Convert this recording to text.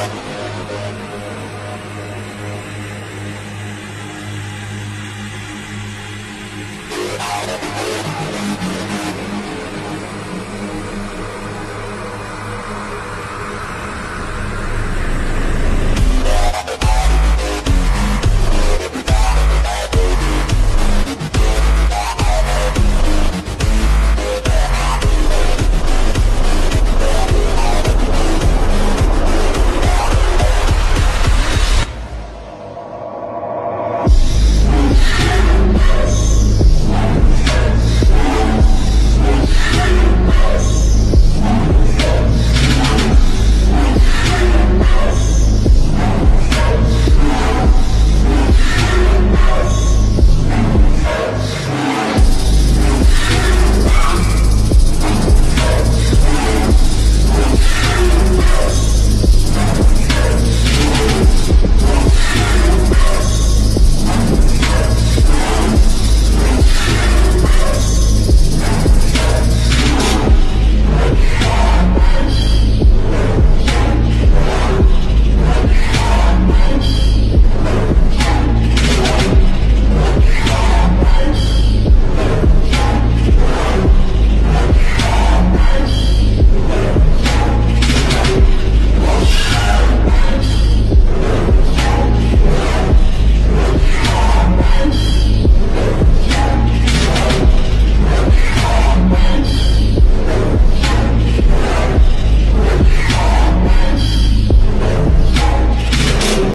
Yeah.